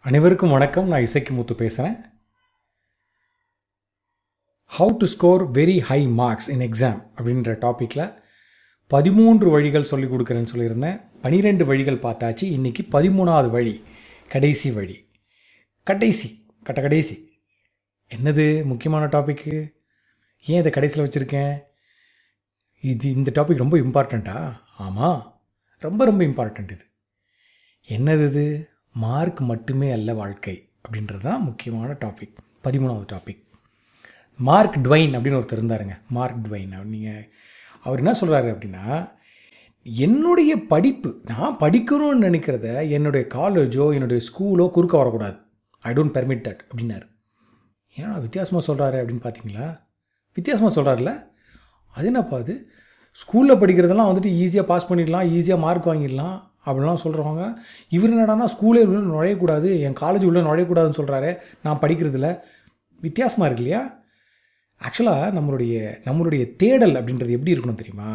அனைவருக்கும் வணக்கம். நான் இசைக்கு முத்து பேசுகிறேன் how to score very high marks in exam அப்படின்ற டாப்பிக்கில் பதிமூன்று வழிகள் சொல்லிக் கொடுக்குறேன்னு சொல்லியிருந்தேன். பனிரெண்டு வழிகள் பார்த்தாச்சு. இன்றைக்கி பதிமூணாவது வழி கடைசி வழி. கடைசி கட்ட கடைசி. என்னது முக்கியமான டாப்பிக்கு ஏன் இதை கடைசியில் வச்சுருக்கேன்? இது இந்த டாபிக் ரொம்ப இம்பார்ட்டண்ட்டா ஆமாம் ரொம்ப ரொம்ப இம்பார்ட்டண்ட் இது. என்னது இது? மார்க் மட்டுமே அல்ல வாழ்க்கை அப்படின்றது தான் முக்கியமான டாபிக் பதிமூணாவது டாபிக் மார்க் ட்வைன் அப்படின்னு ஒருத்தர் இருந்தாருங்க. மார்க் ட்வைன் நீங்கள் அவர் என்ன சொல்கிறாரு அப்படின்னா என்னுடைய படிப்பு நான் படிக்கணும்னு நினைக்கிறத என்னுடைய காலேஜோ என்னுடைய ஸ்கூலோ குறுக்க வரக்கூடாது. ஐ டோன்ட் பெர்மிட் தட் அப்படின்னாரு. ஏன்னா வித்தியாசமாக சொல்கிறாரு அப்படின்னு பார்த்தீங்களா வித்தியாசமாக சொல்கிறாருல அது என்னப்பா அது? ஸ்கூலில் படிக்கிறதெல்லாம் வந்துட்டு ஈஸியாக பாஸ் பண்ணிடலாம் ஈஸியாக மார்க் வாங்கிடலாம். அப்படிலாம் சொல்கிறவங்க இவர் என்னடானா ஸ்கூலே உள்ள நுழையக்கூடாது என் காலேஜ் உள்ளே நுழையக்கூடாதுன்னு சொல்கிறாரு நான் படிக்கிறதுல வித்தியாசமாக இருக்கு இல்லையா? ஆக்சுவலாக நம்மளுடைய நம்மளுடைய தேடல் அப்படின்றது எப்படி இருக்கணும் தெரியுமா?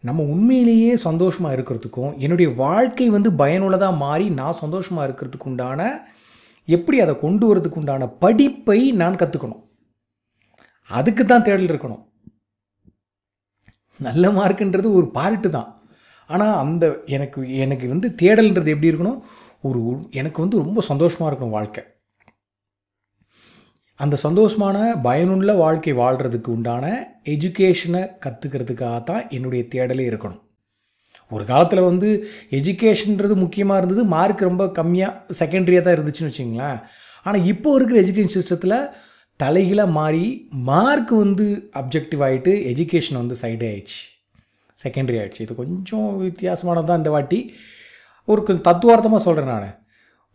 நம்ம உண்மையிலேயே சந்தோஷமாக இருக்கிறதுக்கும் என்னுடைய வாழ்க்கை வந்து பயனுள்ளதாக மாறி நான் சந்தோஷமாக இருக்கிறதுக்கு உண்டான எப்படி அதை கொண்டு வரதுக்கு உண்டான படிப்பை நான் கற்றுக்கணும் அதுக்கு தான் தேடல் இருக்கணும். நல்ல மார்க்குன்றது ஒரு பார்ட்டு தான் ஆனால் அந்த எனக்கு எனக்கு வந்து தேடல்ன்றது எப்படி இருக்கணும்? ஒரு எனக்கு வந்து ரொம்ப சந்தோஷமாக இருக்கணும் வாழ்க்கை. அந்த சந்தோஷமான பயனுள்ள வாழ்க்கை வாழ்கிறதுக்கு உண்டான எஜுகேஷனை கற்றுக்கிறதுக்காக தான் என்னுடைய தேடலே இருக்கணும். ஒரு காலத்தில் வந்து எஜுகேஷன்ன்றது முக்கியமாக இருந்தது மார்க் ரொம்ப கம்மியாக செகண்டரியாக தான் இருந்துச்சுன்னு வச்சிங்களேன் ஆனால் இப்போ இருக்கிற எஜுகேஷன் சிஸ்டத்தில் தலைகீழாக மாறி மார்க் வந்து அப்ஜெக்டிவ் ஆகிட்டு எஜுகேஷன் வந்து சைடு ஆயிடுச்சு. செகண்டரி ஆகிடுச்சு இது கொஞ்சம் வித்தியாசமானது தான் இந்த வாட்டி. ஒரு கொஞ்சம் தத்துவார்த்தமாக சொல்கிறேன் நான்.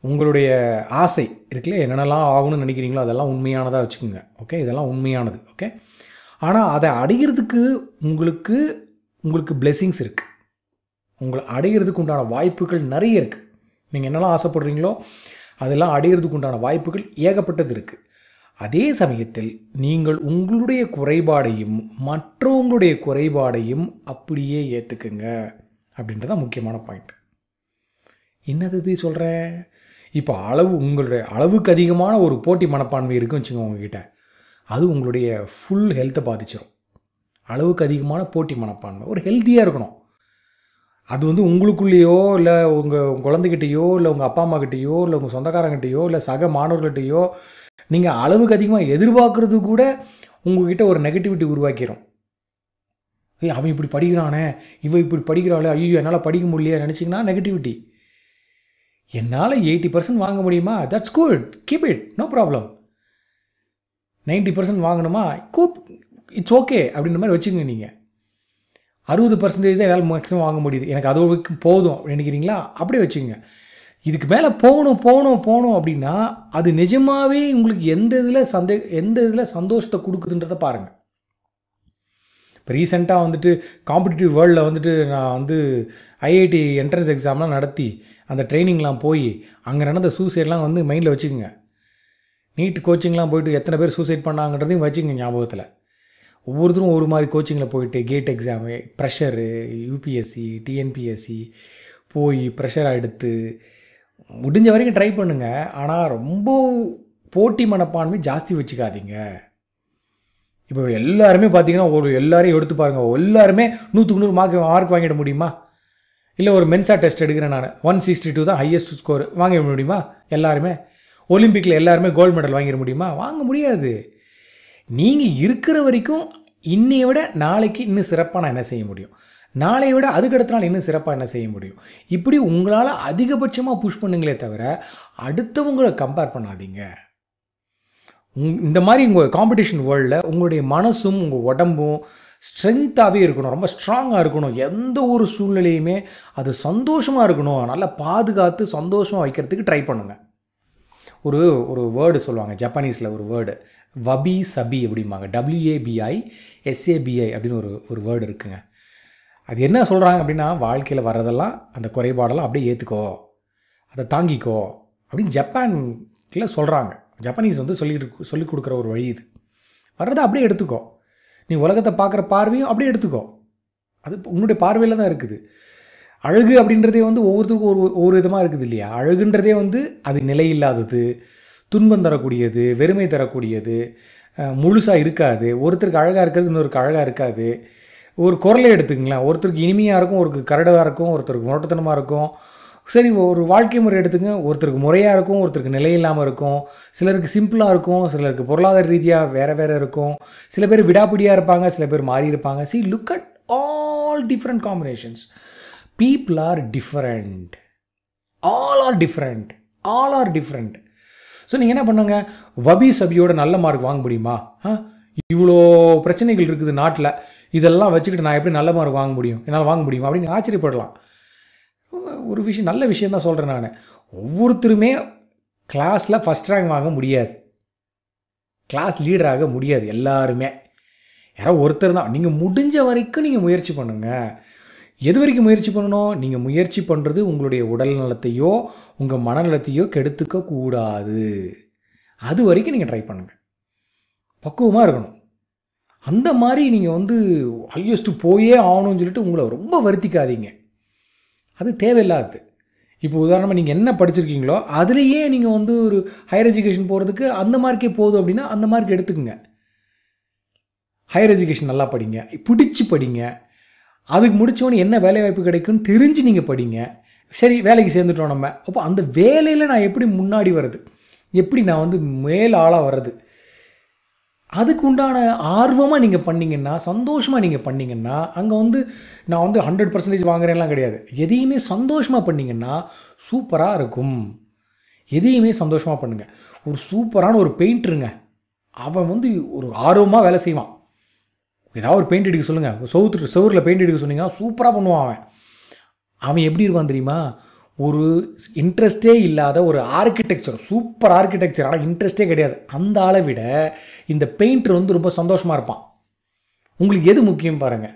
உங்களுடைய ஆசை இருக்குல்ல என்னென்னலாம் ஆகணும்னு நினைக்கிறீங்களோ அதெல்லாம் உண்மையானதாக வச்சுக்கோங்க. ஓகே இதெல்லாம் உண்மையானது. ஓகே ஆனால் அதை அடைகிறதுக்கு உங்களுக்கு உங்களுக்கு பிளெஸ்ஸிங்ஸ் இருக்குது உங்களை அடைகிறதுக்கு உண்டான வாய்ப்புகள் நிறைய இருக்குது நீங்கள் என்னெல்லாம் ஆசைப்படுறீங்களோ அதெல்லாம் அடைகிறதுக்கு உண்டான வாய்ப்புகள் ஏகப்பட்டது இருக்குது அதே சமயத்தில் நீங்கள் உங்களுடைய குறைபாடையும் மற்றவங்களுடைய குறைபாடையும் அப்படியே ஏற்றுக்குங்க அப்படின்றதான் முக்கியமான பாயிண்ட் என்னது இது சொல்கிறேன் இப்போ அளவு உங்களுடைய அளவுக்கு அதிகமான ஒரு போட்டி மனப்பான்மை இருக்குன்னு வச்சுக்கோங்க உங்ககிட்ட. அது உங்களுடைய ஃபுல் ஹெல்த்தை பாதிச்சிடும் அளவுக்கு அதிகமான போட்டி மனப்பான்மை. ஒரு ஹெல்த்தியாக இருக்கணும். அது வந்து உங்களுக்குள்ளேயோ இல்லை உங்கள் குழந்தைகிட்டேயோ இல்லை உங்கள் அப்பா அம்மாக்கிட்டேயோ இல்லை உங்கள் சொந்தக்காரங்கிட்டேயோ இல்லை சக மாணவர்கள்ட்டையோ நீங்கள் அளவுக்கு அதிகமாக எதிர்பார்க்குறது கூட உங்ககிட்ட ஒரு நெகட்டிவிட்டி உருவாக்கிடும் ஏய் அவன் இப்படி படிக்கிறானே இவன் இப்படி படிக்கிறாளே ஐயோ என்னால் படிக்க முடியலையே நினச்சிங்கன்னா நெகட்டிவிட்டி என்னால் எயிட்டி பர்சன்ட் வாங்க முடியுமா? That's good keep it no problem ninety percent வாங்கணுமா? கூப் இட்ஸ் ஓகே அப்படின்ற மாதிரி வச்சுக்கோங்க நீங்கள் அறுபது பர்சன்டேஜ் தான் என்னால் மேக்ஸிமம் வாங்க முடியுது. எனக்கு அது போதும் நினைக்கிறீங்களா? அப்படியே வச்சுக்கோங்க. இதுக்கு மேலே போகணும் போகணும் போகணும் அப்படின்னா அது நிஜமாகவே உங்களுக்கு எந்த இதில் சந்தே எந்த இதில் சந்தோஷத்தை கொடுக்குதுன்றதை பாருங்கள் இப்போ ரீசெண்டாக வந்துட்டு காம்படிட்டிவ் வேர்ல்டில் வந்துட்டு நான் வந்து ஐஐடி என்ட்ரன்ஸ் எக்ஸாம்லாம் நடத்தி அந்த ட்ரைனிங்லாம் போய் அங்கே நடந்த சூசைட்லாம் வந்து மைண்டில் வச்சுக்கோங்க. நீட் கோச்சிங்லாம் போயிட்டு எத்தனை பேர் சூசைட் பண்ணாங்கன்றதையும் வச்சுக்கோங்க ஞாபகத்தில். ஒவ்வொருத்தரும் ஒரு மாதிரி கோச்சிங்கில் போயிட்டு GATE exam pressure UPSC TNPSC போய் ப்ரெஷராக எடுத்து முடிஞ்ச வரைக்கும் ட்ரை பண்ணுங்கள் ஆனால் ரொம்ப போட்டி மனப்பான்மை ஜாஸ்தி வச்சுக்காதீங்க. இப்போ எல்லாருமே பார்த்தீங்கன்னா ஒரு எல்லாரையும் எடுத்து பாருங்கள் எல்லாருமே நூற்றுக்கு நூறு மார்க் மார்க் வாங்கிட முடியுமா? இல்லை ஒரு மென்சா டெஸ்ட் எடுக்கிறேன் நான். ஒன் சிக்ஸ்டி டூ தான் ஹையஸ்ட் ஸ்கோர் வாங்க முடியுமா? எல்லாருமே. ஒலிம்பிக்கில் எல்லாருமே கோல்டு மெடல் வாங்கிட முடியுமா? வாங்க முடியாது. நீங்கள் இருக்கிற வரைக்கும் இன்னையை விட நாளைக்கு இன்னும் சிறப்பாக நான் என்ன செய்ய முடியும்? நாளை விட அதுக்கடுத்த நாள் இன்னும் சிறப்பாக என்ன செய்ய முடியும்? இப்படி உங்களால் அதிகபட்சமாக புஷ் பண்ணுங்களே தவிர அடுத்தவங்களை கம்பேர் பண்ணாதீங்க. உங் இந்த மாதிரி உங்கள் காம்படிஷன் வேர்ல்டில் உங்களுடைய மனசும் உங்கள் உடம்பும் ஸ்ட்ரென்த்தாகவே இருக்கணும். ரொம்ப ஸ்ட்ராங்காக இருக்கணும். எந்த ஒரு சூழ்நிலையுமே அது சந்தோஷமாக இருக்கணும். நல்லா பாதுகாத்து சந்தோஷமாக வைக்கிறதுக்கு ட்ரை பண்ணுங்கள் ஒரு ஒரு வேர்டு சொல்லுவாங்க ஜப்பானீஸில் ஒரு வேர்டு வபி சபி அப்படிம்பாங்க. டபிள்யூஏபிஐ எஸ்ஏபிஐ அப்படின்னு ஒரு ஒரு வேர்டு இருக்குங்க. அது என்ன சொல்கிறாங்க அப்படின்னா வாழ்க்கையில் வர்றதெல்லாம் அந்த குறைபாடெல்லாம் அப்படியே ஏற்றுக்கோ அதை தாங்கிக்கோ அப்படின்னு ஜப்பானில் சொல்கிறாங்க ஜப்பானீஸ் வந்து சொல்லிட்டு சொல்லிக் கொடுக்குற ஒரு வழி இது. வர்றதை அப்படியே எடுத்துக்கோ. நீ உலகத்தை பார்க்குற பார்வையும் அப்படியே எடுத்துக்கோ. அது உன்னுடைய பார்வையில் தான் இருக்குது. அழகு அப்படின்றதே வந்து ஒவ்வொருத்தருக்கும் ஒரு ஒரு விதமாக இருக்குது இல்லையா? அழகுன்றதே வந்து அது நிலை இல்லாதது துன்பம் தரக்கூடியது வெறுமை தரக்கூடியது முழுசாக இருக்காது. ஒருத்தருக்கு அழகாக இருக்கிறது இன்னொருக்கு அழகாக இருக்காது. ஒரு குரலை எடுத்துக்கங்களேன். ஒருத்தருக்கு இனிமையாக இருக்கும் ஒருத்தருக்கு கரடாக இருக்கும் ஒருத்தருக்கு முரட்டத்தனமாக இருக்கும். சரி ஒரு வாழ்க்கை முறை எடுத்துங்க. ஒருத்தருக்கு முறையாக இருக்கும் ஒருத்தருக்கு நிலை இல்லாமல் இருக்கும். சிலருக்கு சிம்பிளாக இருக்கும் சிலருக்கு பொருளாதார ரீதியாக வேறு வேறு இருக்கும். சில பேர் விடாப்பிடியாக இருப்பாங்க சில பேர் மாறி இருப்பாங்க. See look at all different combinations people are different all are different all are different so நீங்கள் என்ன பண்ணுங்க? வபி சபியோட நல்ல மார்க் வாங்க முடியுமா? ஆ இவ்வளோ பிரச்சனைகள் இருக்குது நாட்டில் இதெல்லாம் வச்சுக்கிட்டு நான் எப்படி நல்ல மார்க் வாங்க முடியும்? என்னால் வாங்க முடியுமா? அப்படின்னு ஆச்சரியப்படலாம். ஒரு விஷயம் நல்ல விஷயம் தான் சொல்கிறேன் நான். ஒவ்வொருத்தருமே கிளாஸில் ஃபஸ்ட் ரேங்க் வாங்க முடியாது. கிளாஸ் லீடராக முடியாது எல்லாருமே. யாரோ ஒருத்தர் தான். நீங்கள் முடிஞ்ச வரைக்கும் நீங்கள் முயற்சி பண்ணுங்கள் எது வரைக்கும் முயற்சி பண்ணணும்? நீங்கள் முயற்சி பண்ணுறது உங்களுடைய உடல் நலத்தையோ உங்கள் மனநலத்தையோ கெடுத்துக்க கூடாது. அது வரைக்கும் நீங்கள் ட்ரை பண்ணுங்கள் பக்குவமாக இருக்கணும். அந்த மாதிரி நீங்கள் வந்து ஹையஸ்ட்டு போயே ஆகணும்னு சொல்லிட்டு உங்களை ரொம்ப வருத்திக்காதீங்க. அது தேவையில்லாது இப்போ உதாரணமாக நீங்கள் என்ன படிச்சிருக்கீங்களோ அதுலேயே நீங்கள் வந்து ஒரு ஹையர் எஜுகேஷன் போகிறதுக்கு அந்த மார்க்கே போதும் அப்படின்னா அந்த மார்க் எடுத்துக்கோங்க. ஹையர் எஜுகேஷன் நல்லா படிங்க. பிடிச்சி படிங்க. அதுக்கு முடித்தவொன்னே என்ன வேலை வாய்ப்பு கிடைக்கும்னு தெரிஞ்சு நீங்கள் படிங்க. சரி வேலைக்கு சேர்ந்துட்டோம் நம்ம. அப்போ அந்த வேலையில் நான் எப்படி முன்னாடி வர்றது? எப்படி நான் வந்து மேல் ஆளாக வர்றது? அதுக்கு உண்டான ஆர்வமாக நீங்கள் பண்ணிங்கன்னா சந்தோஷமாக நீங்கள் பண்ணிங்கன்னா அங்கே வந்து நான் வந்து ஹண்ட்ரட் பர்சன்டேஜ் வாங்குறேன்லாம் கிடையாது. எதையுமே சந்தோஷமாக பண்ணிங்கன்னா சூப்பராக இருக்கும். எதையுமே சந்தோஷமாக பண்ணுங்கள் ஒரு சூப்பரான ஒரு பெயிண்டருங்க. அவன் வந்து ஒரு ஆர்வமாக வேலை செய்வான். ஏதாவது ஒரு பெயிண்ட் அடிக்க சொல்லுங்கள் சவுத்து சவுரில் பெயிண்ட் அடிக்க சொன்னீங்கன்னா சூப்பராக பண்ணுவான் அவன். அவன் எப்படி இருப்பான் தெரியுமா? ஒரு இன்ட்ரெஸ்டே இல்லாத ஒரு ஆர்கிடெக்சர் சூப்பர் ஆர்கிடெக்சர் ஆனால் இன்ட்ரெஸ்டே கிடையாது. அந்த ஆளை விட இந்த பெயிண்டர் வந்து ரொம்ப சந்தோஷமாக இருப்பான். உங்களுக்கு எது முக்கியம் பாருங்கள்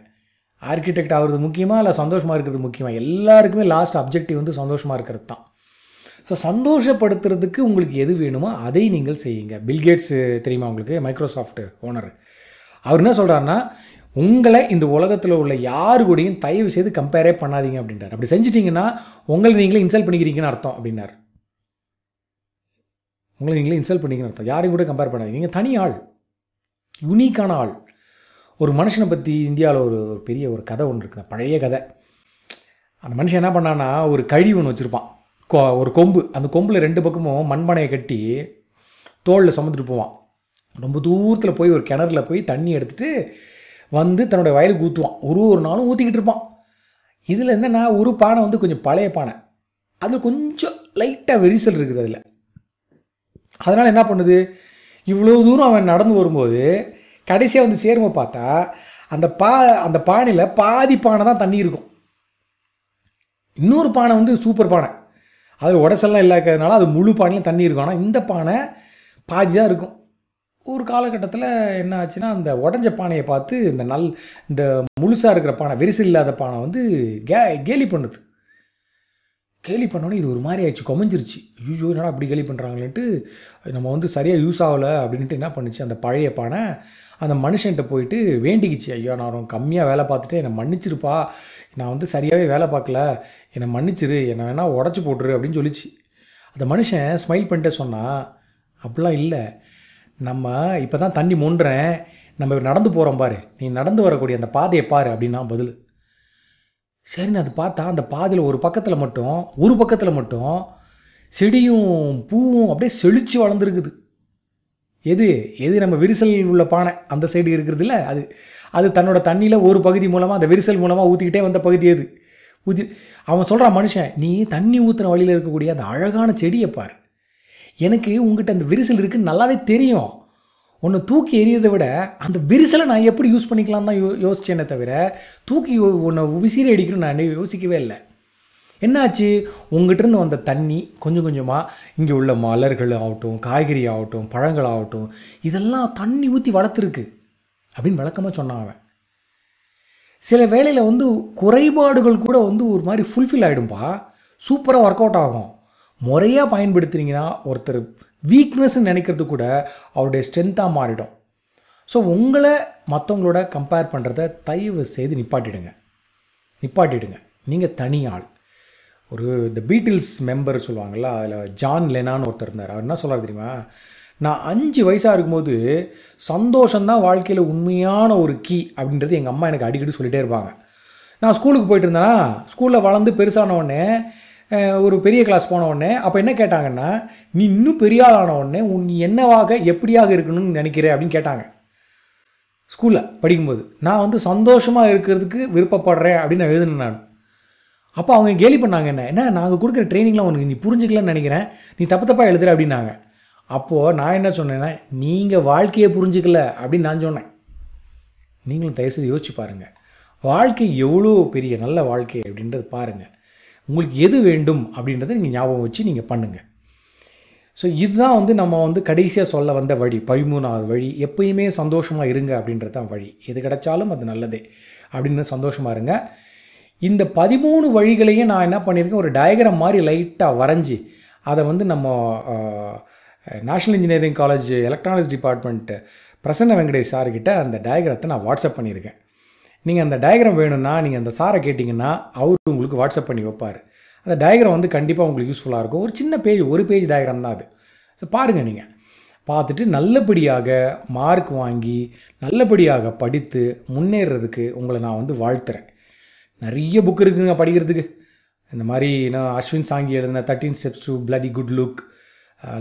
ஆர்கிடெக்ட் ஆகிறது முக்கியமாக இல்லை சந்தோஷமாக இருக்கிறது முக்கியமாக எல்லாருக்குமே லாஸ்ட் அப்ஜெக்டிவ் வந்து சந்தோஷமாக இருக்கிறது தான் ஸோ சந்தோஷப்படுத்துறதுக்கு உங்களுக்கு எது வேணுமோ அதை நீங்கள் செய்யுங்க. பில்கேட்ஸ் தெரியுமா உங்களுக்கு? மைக்ரோசாஃப்ட் ஓனர் அவர் என்ன சொல்கிறாருன்னா உங்களை இந்த உலகத்தில் உள்ள யாரு கூடயும் தயவு செய்து கம்பேரே பண்ணாதீங்க அப்படின்றார். அப்படி செஞ்சிட்டிங்கன்னா உங்களை நீங்களே இன்சல்ட் பண்ணிக்கிறீங்கன்னு அர்த்தம் அப்படின்னார். உங்களை நீங்களே இன்சல்ட் பண்ணிக்கிறீங்கன்னு அர்த்தம். யாரையும் கூட கம்பேர் பண்ணாதீங்க. நீங்கள் தனி ஆள். யூனிக்கான ஆள். ஒரு மனுஷனை பற்றி இந்தியாவில் ஒரு ஒரு பெரிய ஒரு கதை ஒன்று இருக்குது. பழைய கதை. அந்த மனுஷன் என்ன பண்ணான்னா ஒரு கழி ஒன்று வச்சுருப்பான். கொ ஒரு கொம்பு. அந்த கொம்பில் ரெண்டு பக்கமும் மண்பானையை கட்டி தோளில் சுமந்துட்டு போவான். ரொம்ப தூரத்தில் போய் ஒரு கிணறுல போய் தண்ணி எடுத்துகிட்டு வந்து தன்னுடைய வயலுக்கு ஊற்றுவான் ஒரு ஒரு நாளும் ஊற்றிக்கிட்டு இருப்பான். இதில் என்னென்னா ஒரு பானை வந்து கொஞ்சம் பழைய பானை. அதில் கொஞ்சம் லைட்டாக வெரிசல் இருக்குது அதில். அதனால் என்ன பண்ணுது? இவ்வளோ தூரம் அவன் நடந்து வரும்போது கடைசியாக வந்து சேருமை பார்த்தா அந்த பா அந்த பானையில் பாதி பானை தான் தண்ணி இருக்கும். இன்னொரு பானை வந்து சூப்பர் பானை. அதில் உடசெல்லாம் இல்லாததுனால அது முழு பானையும் தண்ணி இருக்கும். ஆனால் இந்த பானை பாதி தான் இருக்கும். ஒரு காலகட்டத்தில் என்ன ஆச்சுன்னா அந்த உடஞ்ச பானையை பார்த்து இந்த நல் இந்த முழுசாக இருக்கிற பானை விரிசல் இல்லாத பானை வந்து கே கேலி பண்ணுது. கேலி பண்ணோன்னே இது ஒரு மாதிரி ஆயிடுச்சு கொமைஞ்சிருச்சு. ஐயோ என்னடா அப்படி கேலி பண்ணுறாங்களேன்ட்டு நம்ம வந்து சரியாக யூஸ் ஆகலை அப்படின்ட்டு என்ன பண்ணுச்சு அந்த பழைய பானை அந்த மனுஷன்கிட்ட போயிட்டு வேண்டிக்கிச்சு. ஐயோ நான் ரொம்ப கம்மியாக வேலை பார்த்துட்டு என்னை மன்னிச்சிருப்பா. நான் வந்து சரியாகவே வேலை பார்க்கல என்னை மன்னிச்சிரு என்னை வேணால் உடச்சி போட்டுரு அப்படின்னு சொல்லிச்சு. அந்த மனுஷன் ஸ்மைல் பண்ணிட்டே சொன்னால் அப்படிலாம் இல்லை. நம்ம இப்போ தான் தண்ணி மொண்டுறேன். நம்ம நடந்து போகிறோம் பாரு. நீ நடந்து வரக்கூடிய அந்த பாதையை பாரு அப்படின்னா பதில். சரின்னு அது பார்த்தா அந்த பாதையில் ஒரு பக்கத்தில் மட்டும் ஒரு பக்கத்தில் மட்டும் செடியும் பூவும் அப்படியே செழித்து வளர்ந்துருக்குது. எது? எது நம்ம விரிசல் உள்ள பானை? அந்த சைடு இருக்கிறது இல்லை? அது அது தன்னோட தண்ணியில் ஒரு பகுதி மூலமாக அந்த விரிசல் மூலமாக ஊற்றிக்கிட்டே வந்த பகுதி எது ஊற்றி அவன் சொல்கிறான் மனுஷன் நீ தண்ணி ஊற்றுன வழியில் இருக்கக்கூடிய அந்த அழகான செடியை பாரு. எனக்கு உங்ககிட்ட அந்த விரிசல் இருக்குன்னு நல்லாவே தெரியும். ஒன்று தூக்கி எறியதை விட அந்த விரிசலை நான் எப்படி யூஸ் பண்ணிக்கலாம் தான் யோ யோசிச்சேனே தவிர தூக்கி உன்னை விசிறி அடிக்கணும்னு நான் யோசிக்கவே இல்லை. என்னாச்சு? உங்ககிட்டருந்து வந்த தண்ணி கொஞ்சம் கொஞ்சமாக இங்கே உள்ள மலர்கள் ஆகட்டும் காய்கறி ஆகட்டும் பழங்கள் ஆகட்டும் இதெல்லாம் தண்ணி ஊற்றி வளர்த்துருக்கு அப்படின்னு விளக்கமாக சொன்னான் அவன். சில வேளையில் வந்து குறைபாடுகள் கூட வந்து ஒரு மாதிரி ஃபுல்ஃபில் ஆகிடும்பா சூப்பராக ஒர்க் அவுட் ஆகும். முறையாக பயன்படுத்துனீங்கன்னா ஒருத்தர் வீக்னஸ்ன்னு நினைக்கிறது கூட அவருடைய ஸ்ட்ரென்த்தாக மாறிடும். ஸோ உங்களை மற்றவங்களோட கம்பேர் பண்ணுறத தயவு செய்து நிப்பாட்டிடுங்க. நிப்பாட்டிடுங்க. நீங்கள் தனி ஆள். ஒரு இந்த பீட்டில்ஸ் மெம்பர் சொல்லுவாங்கள்ல அதில் ஜான் லெனான்னு ஒருத்தர் இருந்தார். அவர் என்ன சொல்கிறார் தெரியுமா? நான் அஞ்சு வயசாக இருக்கும்போது சந்தோஷம்தான் வாழ்க்கையில் உண்மையான ஒரு கீ அப்படின்றது எங்கள் அம்மா எனக்கு அடிக்கடி சொல்லிகிட்டே இருப்பாங்க. நான் ஸ்கூலுக்கு போயிட்டு இருந்தேன்னா ஸ்கூலில் வளர்ந்து பெருசான உடனே ஒரு பெரிய கிளாஸ் போன உடனே அப்போ என்ன கேட்டாங்கன்னா நீ இன்னும் பெரிய ஆளான உடனே உன் நீ என்னவாக எப்படியாக இருக்கணும்னு நினைக்கிற? அப்படின்னு கேட்டாங்க. ஸ்கூலில் படிக்கும்போது நான் வந்து சந்தோஷமாக இருக்கிறதுக்கு விருப்பப்படுறேன் அப்படின்னு நான் எழுதினேன் நான். அப்போ அவங்க கேலி பண்ணாங்க என்ன என்ன நாங்கள் கொடுக்குற ட்ரைனிங்லாம் உனக்கு நீ புரிஞ்சுக்கலன்னு நினைக்கிறேன்? நீ தப்பு தப்பாக எழுதுற அப்படின்னாங்க. அப்போது நான் என்ன சொன்னேன்னா நீங்கள் வாழ்க்கையை புரிஞ்சுக்கல அப்படின்னு நான் சொன்னேன். நீங்களும் தயவுசெய்து யோசிச்சு பாருங்கள் வாழ்க்கை எவ்வளோ பெரிய நல்ல வாழ்க்கை அப்படின்றது பாருங்கள் உங்களுக்கு எது வேண்டும் அப்படின்றத நீங்கள் ஞாபகம் வச்சு நீங்கள் பண்ணுங்கள் ஸோ இதுதான் வந்து நம்ம வந்து கடைசியாக சொல்ல வந்த வழி பதிமூணாவது வழி. எப்பயுமே சந்தோஷமாக இருங்க அப்படின்றது தான் வழி. எது கிடைச்சாலும் அது நல்லதே அப்படின்னு சந்தோஷமாக இருங்க. இந்த பதிமூணு வழிகளையும் நான் என்ன பண்ணியிருக்கேன் ஒரு டயக்ராம் மாதிரி லைட்டாக வரைஞ்சி அதை வந்து நம்ம national engineering college electronics department Prasanna Venkatesh சார்கிட்ட அந்த டயக்ராத்தை நான் வாட்ஸ்அப் பண்ணியிருக்கேன். நீங்கள் அந்த டயக்ராம் வேணும்னா நீங்கள் அந்த சாரை கேட்டிங்கன்னா அவர் உங்களுக்கு வாட்ஸ்அப் பண்ணி வைப்பார். அந்த டயக்ராம் வந்து கண்டிப்பாக உங்களுக்கு யூஸ்ஃபுல்லாக இருக்கும். ஒரு சின்ன பேஜ் ஒரு பேஜ் டயக்ராம் தான் அது. ஸோ பாருங்கள் நீங்கள் பார்த்துட்டு நல்லபடியாக மார்க் வாங்கி நல்லபடியாக படித்து முன்னேறதுக்கு உங்களை நான் வந்து வாழ்த்துறேன். நிறைய புக் இருக்குங்க படிக்கிறதுக்கு. இந்த மாதிரி நான் அஸ்வின் சாங்கி எழுதின thirteen steps to bloody good luck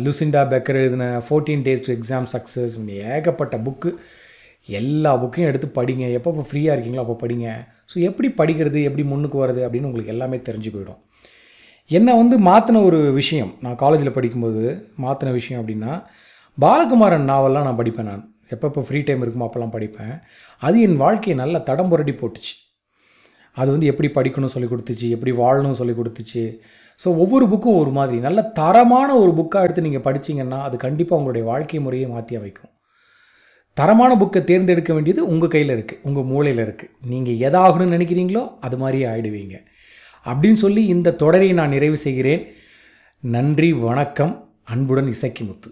Lucinda Becker எழுதின fourteen days to exam success ஏகப்பட்ட புக்கு எல்லா புக்கையும் எடுத்து படிங்க. எப்போ ஃப்ரீயாக இருக்கீங்களோ அப்போ படிங்க. ஸோ எப்படி படிக்கிறது? எப்படி முன்னுக்கு வருது அப்படின்னு உங்களுக்கு எல்லாமே தெரிஞ்சு போயிடும். என்னை வந்து மாற்றின ஒரு விஷயம்? நான் காலேஜில் படிக்கும்போது மாற்றின விஷயம் அப்படின்னா பாலகுமாரன் நாவல்லாம் நான் படிப்பேன் நான். எப்பப்போ ஃப்ரீ டைம் இருக்குமோ அப்போல்லாம் படிப்பேன். அது என் வாழ்க்கையை நல்லா தடம் புரட்டி போட்டுச்சு. அது வந்து எப்படி படிக்கணும் சொல்லி கொடுத்துச்சு எப்படி வாழணும் சொல்லி கொடுத்துச்சு. ஸோ ஒவ்வொரு புக்கும் ஒரு மாதிரி. நல்ல தரமான ஒரு புக்காக எடுத்து நீங்கள் படிச்சீங்கன்னா அது கண்டிப்பாக உங்களுடைய வாழ்க்கை முறையை மாற்றி வைக்கும் தரமான புக்கை தேர்ந்தெடுக்க வேண்டியது உங்கள் கையில் இருக்குது உங்கள் மூளையில் இருக்குது நீங்கள் எதாகணும்னு நினைக்கிறீங்களோ அது மாதிரி ஆயிடுவீங்க. அப்படின்னு சொல்லி இந்த தொடரை நான் நிறைவு செய்கிறேன். நன்றி வணக்கம். அன்புடன் இசக்கி முத்து.